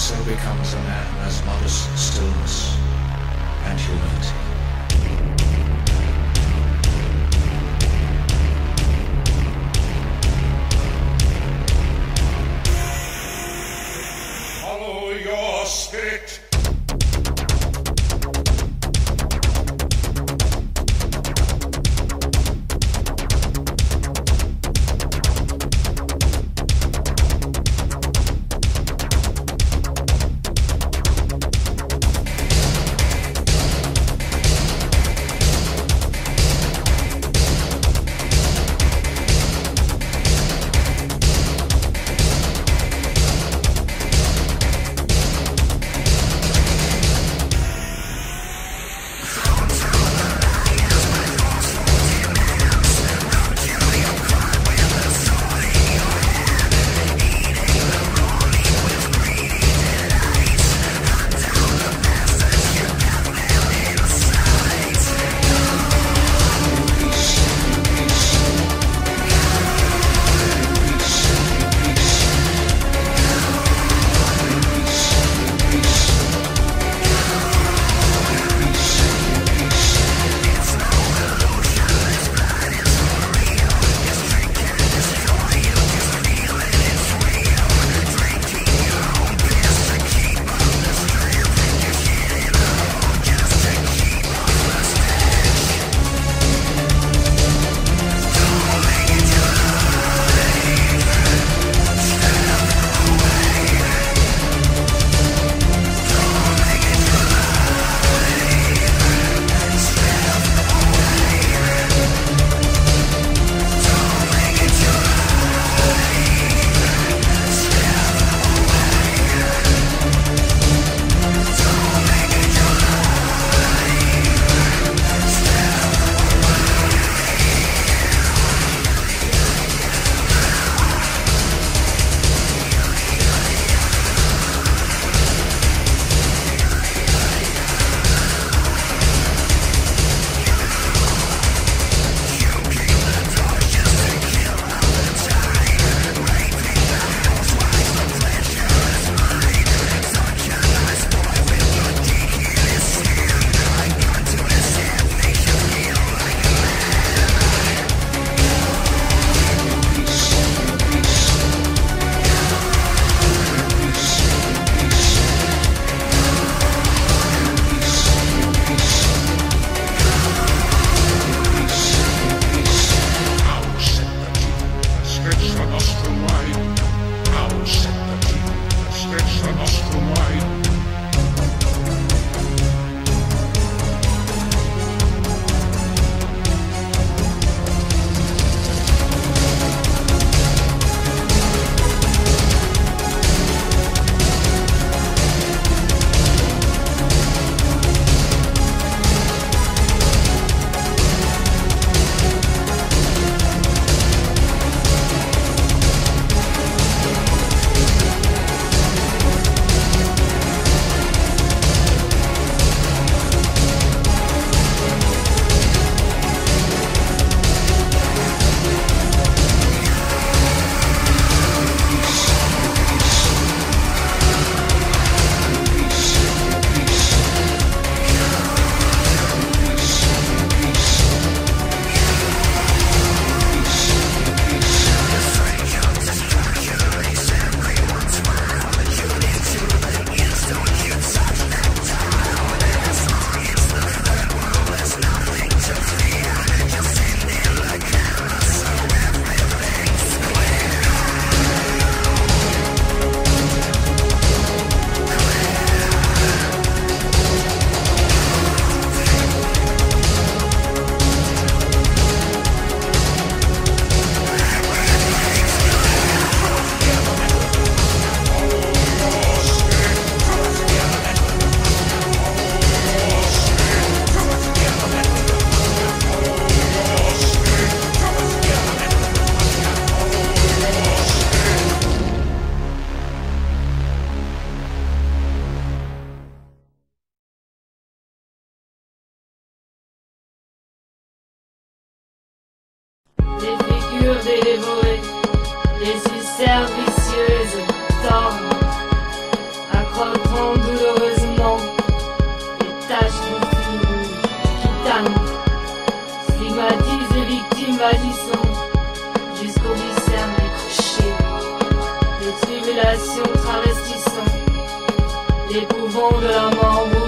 so becomes a man as modest stillness and humility. les ulcères vicieuses tordent, douloureusement les taches d'infini qui tannent, stigmatisent les victimes agissant jusqu'au viscère décroché, les tribulations travestissant l'épouvant de la mort.